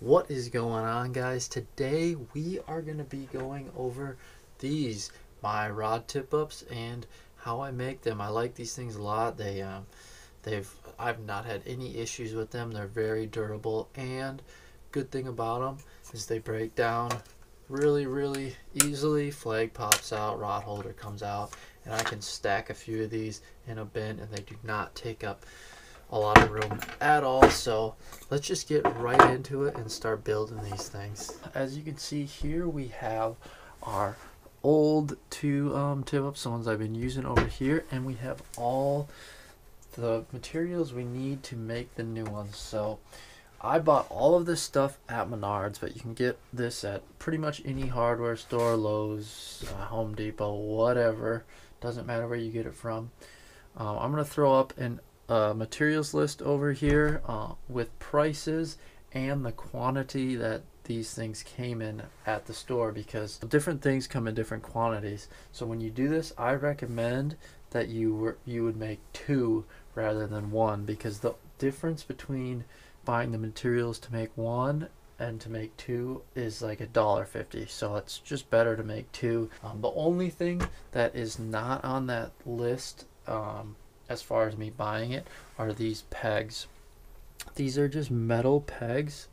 What is going on guys? Today we are going to be going over these my rod tip ups and how I make them. I like these things a lot. They um, they've I've not had any issues with them. They're very durable and good thing about them is they break down really really easily. Flag pops out, rod holder comes out and I can stack a few of these in a bin and they do not take up a lot of room at all. So let's just get right into it and start building these things. As you can see here we have our old two um, tip ups the ones I've been using over here and we have all the materials we need to make the new ones. So I bought all of this stuff at Menards but you can get this at pretty much any hardware store Lowe's uh, Home Depot whatever. Doesn't matter where you get it from. Um, I'm gonna throw up an uh, materials list over here uh, with prices and the quantity that these things came in at the store because different things come in different quantities. So when you do this, I recommend that you were, you would make two rather than one because the difference between buying the materials to make one and to make two is like a dollar fifty so it's just better to make two um, the only thing that is not on that list um, as far as me buying it are these pegs. These are just metal pegs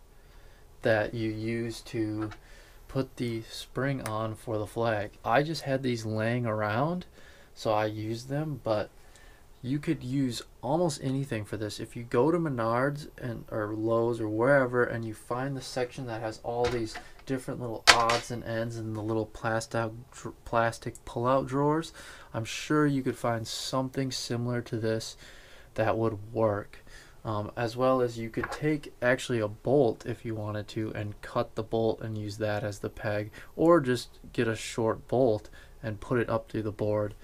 that you use to put the spring on for the flag. I just had these laying around so I used them but you could use almost anything for this. If you go to Menards and or Lowe's or wherever and you find the section that has all these different little odds and ends and the little plastic plastic pull-out drawers, I'm sure you could find something similar to this that would work. Um, as well as you could take actually a bolt if you wanted to and cut the bolt and use that as the peg or just get a short bolt and put it up to the board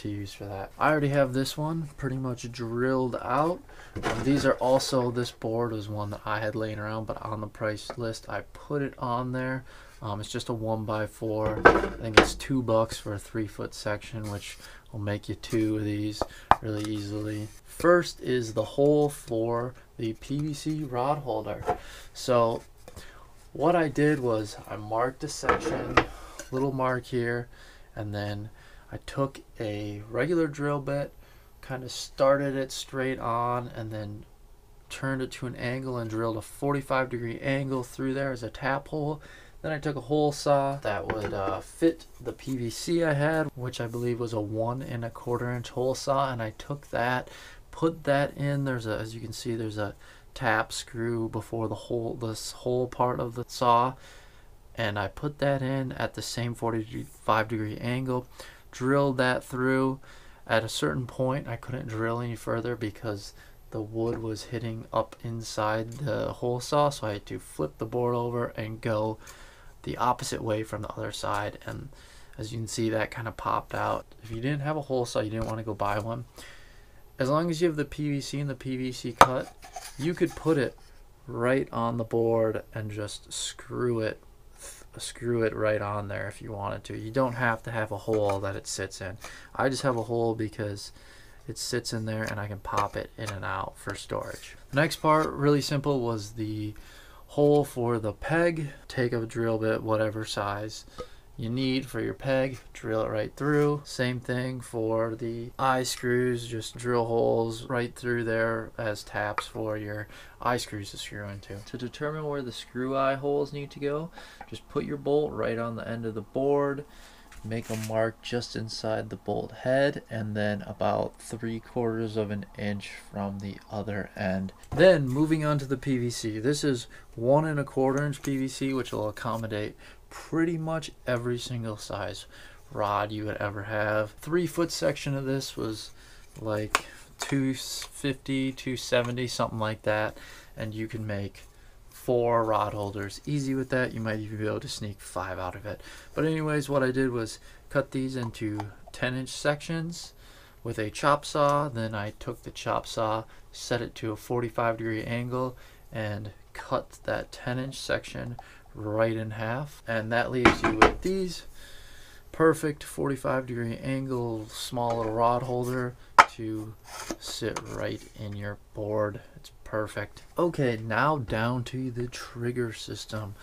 to use for that. I already have this one pretty much drilled out. Um, these are also, this board was one that I had laying around, but on the price list, I put it on there. Um, it's just a one by four. I think it's two bucks for a three foot section, which will make you two of these really easily. First is the hole for the PVC rod holder. So what I did was I marked a section, little mark here, and then I took a regular drill bit, kind of started it straight on, and then turned it to an angle and drilled a 45 degree angle through there as a tap hole. Then I took a hole saw that would uh, fit the PVC I had, which I believe was a one and a quarter inch hole saw, and I took that, put that in. There's a, as you can see, there's a tap screw before the hole, this whole part of the saw, and I put that in at the same 45 degree angle drilled that through. At a certain point, I couldn't drill any further because the wood was hitting up inside the hole saw, so I had to flip the board over and go the opposite way from the other side. And as you can see, that kind of popped out. If you didn't have a hole saw, you didn't want to go buy one. As long as you have the PVC and the PVC cut, you could put it right on the board and just screw it screw it right on there if you wanted to. You don't have to have a hole that it sits in. I just have a hole because it sits in there and I can pop it in and out for storage. The next part, really simple, was the hole for the peg. Take a drill bit, whatever size, you need for your peg, drill it right through. Same thing for the eye screws, just drill holes right through there as taps for your eye screws to screw into. To determine where the screw eye holes need to go, just put your bolt right on the end of the board, make a mark just inside the bolt head and then about three quarters of an inch from the other end. Then moving on to the PVC. This is one and a quarter inch PVC which will accommodate pretty much every single size rod you would ever have. Three foot section of this was like 250, 270, something like that. And you can make four rod holders easy with that. You might even be able to sneak five out of it. But anyways, what I did was cut these into 10 inch sections with a chop saw. Then I took the chop saw, set it to a 45 degree angle and cut that 10 inch section right in half and that leaves you with these perfect 45 degree angle small little rod holder to sit right in your board it's perfect. Okay, now down to the trigger system.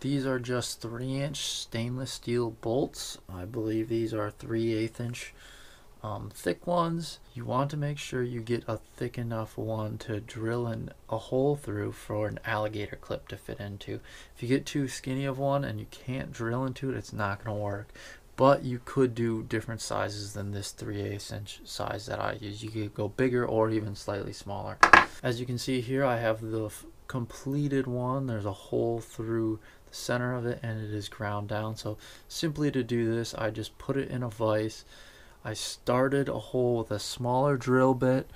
These are just 3 inch stainless steel bolts. I believe these are 3 8 inch um, thick ones. You want to make sure you get a thick enough one to drill in a hole through for an alligator clip to fit into. If you get too skinny of one and you can't drill into it, it's not going to work. But you could do different sizes than this 3 8 inch size that I use. You could go bigger or even slightly smaller. As you can see here, I have the completed one. There's a hole through the center of it and it is ground down. So simply to do this, I just put it in a vise. I started a hole with a smaller drill bit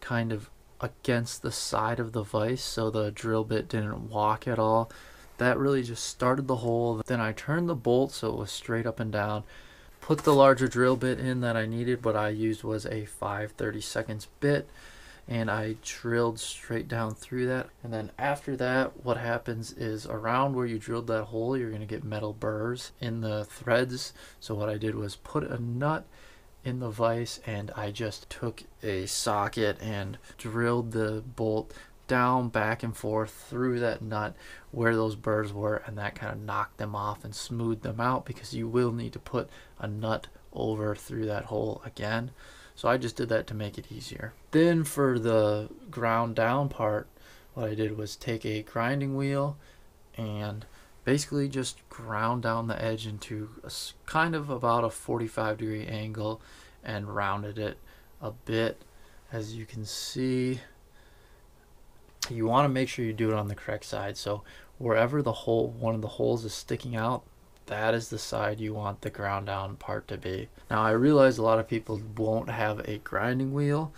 kind of against the side of the vise so the drill bit didn't walk at all. That really just started the hole. Then I turned the bolt so it was straight up and down. Put the larger drill bit in that I needed. What I used was a 5 30 seconds bit and I drilled straight down through that. And then after that, what happens is around where you drilled that hole, you're going to get metal burrs in the threads. So what I did was put a nut in the vise and I just took a socket and drilled the bolt down back and forth through that nut where those burrs were and that kind of knocked them off and smoothed them out because you will need to put a nut over through that hole again so I just did that to make it easier. Then for the ground down part, what I did was take a grinding wheel and basically just ground down the edge into a, kind of about a 45 degree angle and rounded it a bit. As you can see, you want to make sure you do it on the correct side. So wherever the hole, one of the holes is sticking out, that is the side you want the ground down part to be. Now I realize a lot of people won't have a grinding wheel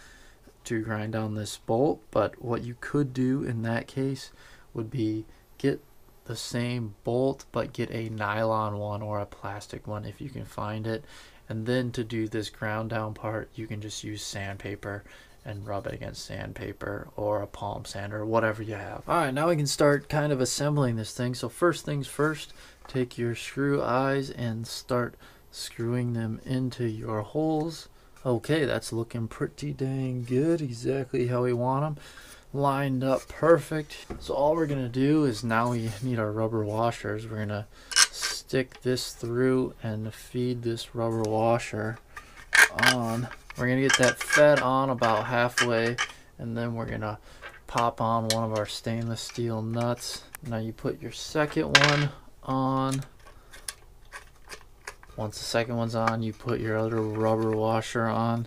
to grind down this bolt, but what you could do in that case would be get the same bolt but get a nylon one or a plastic one if you can find it. And then to do this ground down part, you can just use sandpaper and rub it against sandpaper or a palm sander, or whatever you have. All right, now we can start kind of assembling this thing. So first things first, take your screw eyes and start screwing them into your holes. Okay, that's looking pretty dang good, exactly how we want them. Lined up perfect. So all we're gonna do is now we need our rubber washers. We're gonna stick this through and feed this rubber washer on. We're gonna get that fed on about halfway and then we're gonna pop on one of our stainless steel nuts. Now you put your second one on. Once the second one's on, you put your other rubber washer on.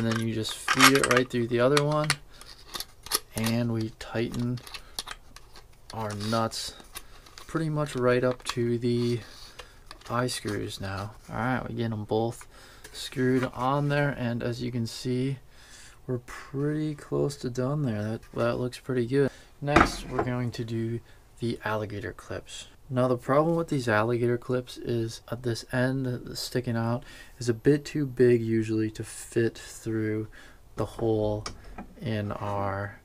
And then you just feed it right through the other one. And we tighten our nuts pretty much right up to the eye screws now. Alright, we get them both screwed on there. And as you can see, we're pretty close to done there. That, that looks pretty good. Next, we're going to do the alligator clips. Now the problem with these alligator clips is at this end sticking out is a bit too big usually to fit through the hole in our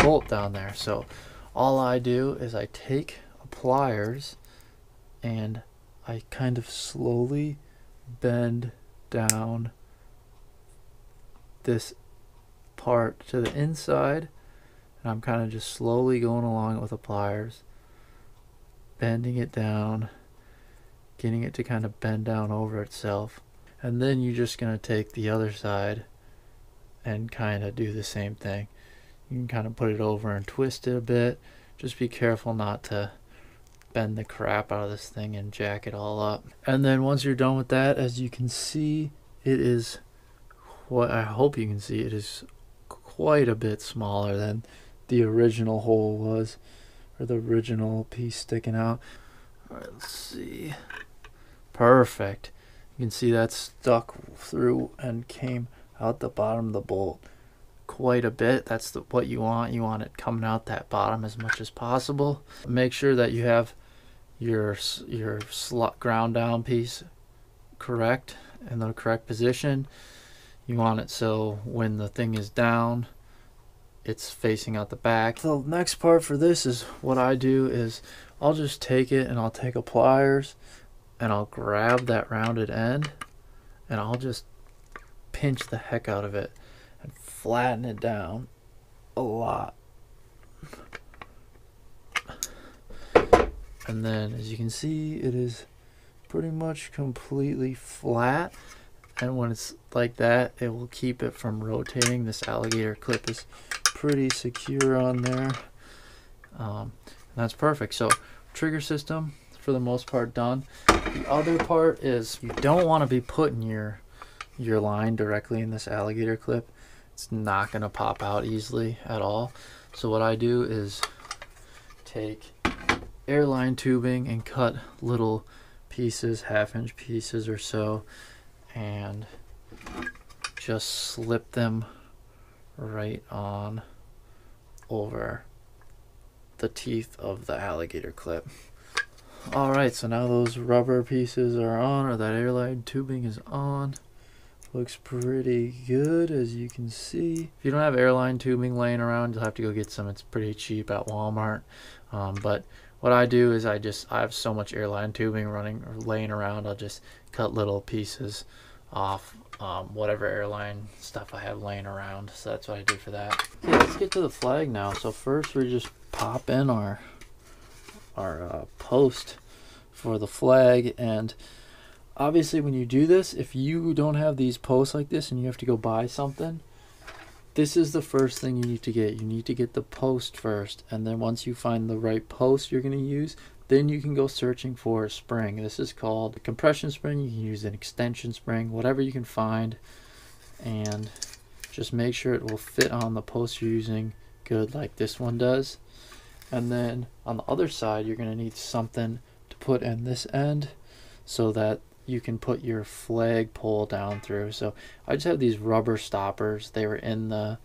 bolt down there. So all I do is I take pliers and I kind of slowly bend down this part to the inside and I'm kind of just slowly going along with the pliers bending it down getting it to kind of bend down over itself. And then you're just going to take the other side and kind of do the same thing. You can kind of put it over and twist it a bit. Just be careful not to bend the crap out of this thing and jack it all up. And then once you're done with that as you can see it is what I hope you can see it is quite a bit smaller than the original hole was, or the original piece sticking out. Alright, let's see. Perfect. You can see that stuck through and came out the bottom of the bolt quite a bit. That's the, what you want. You want it coming out that bottom as much as possible. Make sure that you have your your slot ground down piece correct in the correct position. You want it so when the thing is down, it's facing out the back. The next part for this is what I do is I'll just take it and I'll take a pliers and I'll grab that rounded end and I'll just pinch the heck out of it. and flatten it down a lot. And then as you can see, it is pretty much completely flat. And when it's like that, it will keep it from rotating. This alligator clip is pretty secure on there. Um, that's perfect. So trigger system, for the most part, done. The other part is you don't want to be putting your your line directly in this alligator clip. It's not going to pop out easily at all. So what I do is take airline tubing and cut little pieces, half inch pieces or so, and just slip them right on over the teeth of the alligator clip. Alright, so now those rubber pieces are on, or that airline tubing is on. Looks pretty good, as you can see. If you don't have airline tubing laying around, you'll have to go get some. It's pretty cheap at Walmart. Um, but what I do is I just, I have so much airline tubing running or laying around, I'll just cut little pieces off um, whatever airline stuff I have laying around. So that's what I do for that. Okay, let's get to the flag now. So first we just pop in our our uh, post for the flag and obviously when you do this if you don't have these posts like this and you have to go buy something this is the first thing you need to get you need to get the post first and then once you find the right post you're going to use then you can go searching for a spring this is called a compression spring you can use an extension spring whatever you can find and just make sure it will fit on the post you're using good like this one does and then on the other side, you're going to need something to put in this end so that you can put your flag pole down through. So I just have these rubber stoppers. They were in the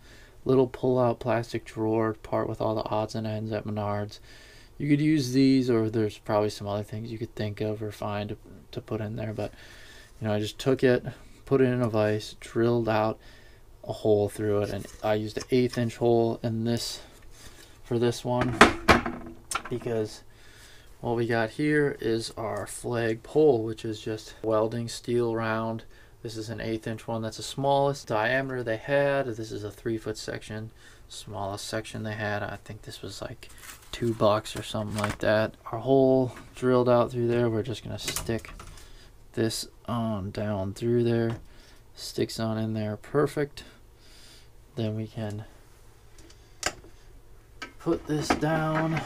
little pull-out plastic drawer part with all the odds and ends at Menards. You could use these or there's probably some other things you could think of or find to, to put in there. But, you know, I just took it, put it in a vise, drilled out a hole through it. And I used an eighth inch hole in this for this one because what we got here is our flag pole which is just welding steel round this is an eighth inch one that's the smallest diameter they had this is a three foot section smallest section they had. I think this was like two bucks or something like that. Our hole drilled out through there. We're just gonna stick this on down through there. Sticks on in there. Perfect. Then we can put this down.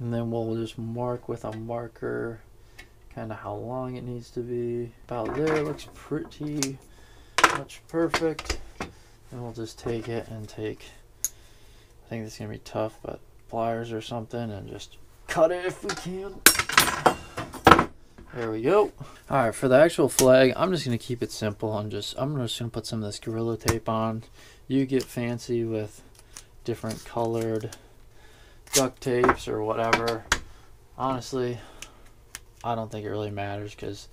And then we'll just mark with a marker kind of how long it needs to be. About there looks pretty much perfect. And we'll just take it and take think it's gonna be tough but pliers or something and just cut it if we can there we go all right for the actual flag I'm just gonna keep it simple I'm just I'm just gonna put some of this gorilla tape on you get fancy with different colored duct tapes or whatever. Honestly, I don't think it really matters because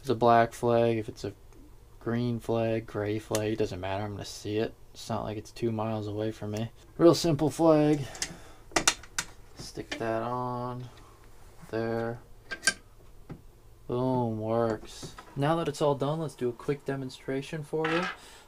it's a black flag, if it's a green flag, gray flag, it doesn't matter. I'm going to see it. It's not like it's two miles away from me. Real simple flag. Stick that on there. Boom, works. Now that it's all done, let's do a quick demonstration for you.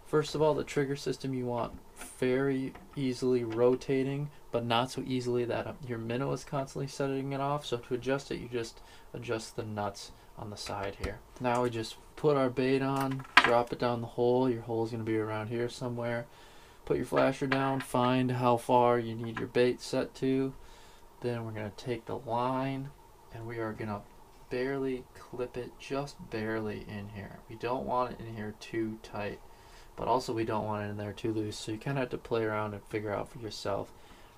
First of all, the trigger system you want very easily rotating, but not so easily that um, your minnow is constantly setting it off. So to adjust it, you just adjust the nuts on the side here. Now we just put our bait on, drop it down the hole. Your hole is going to be around here somewhere. Put your flasher down, find how far you need your bait set to. Then we're going to take the line and we are going to barely clip it just barely in here. We don't want it in here too tight but also we don't want it in there too loose. So you kind of have to play around and figure out for yourself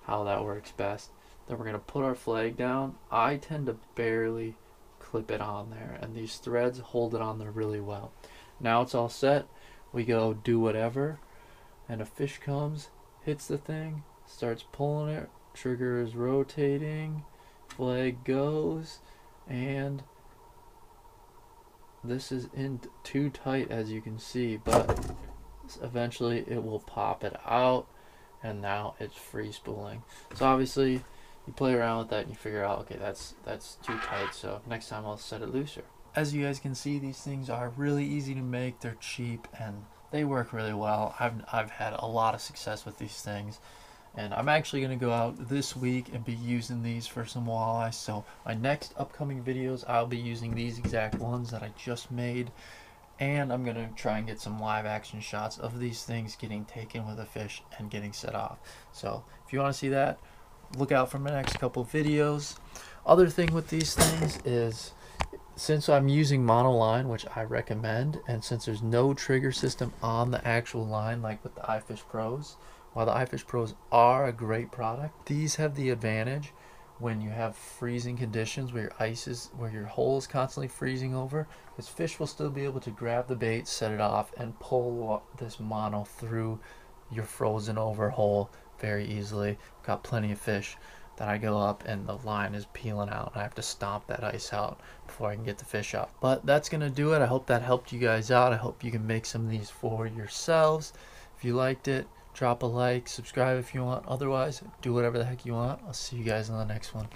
how that works best. Then we're going to put our flag down. I tend to barely clip it on there and these threads hold it on there really well. Now it's all set. We go do whatever and a fish comes, hits the thing, starts pulling it, trigger is rotating, flag goes, and this is in too tight as you can see, but eventually it will pop it out and now it's free spooling so obviously you play around with that and you figure out okay that's that's too tight so next time I'll set it looser as you guys can see these things are really easy to make they're cheap and they work really well. I've, I've had a lot of success with these things. And I'm actually going to go out this week and be using these for some walleye. So my next upcoming videos, I'll be using these exact ones that I just made. And I'm to try and get some live action shots of these things getting taken with a fish and getting set off. So if you want to see that, look out for my next couple videos. Other thing with these things is since I'm using monoline, which I recommend, and since there's no trigger system on the actual line like with the iFish Pros, while the iFish Pros are a great product, these have the advantage when you have freezing conditions where your ice is where your hole is constantly freezing over this fish will still be able to grab the bait set it off and pull this mono through your frozen over hole very easily. Got plenty of fish that I go up and the line is peeling out and I have to stomp that ice out before I can get the fish up but that's gonna do it. I hope that helped you guys out. I hope you can make some of these for yourselves. If you liked it drop a like, subscribe if you want. Otherwise, do whatever the heck you want. I'll see you guys in the next one.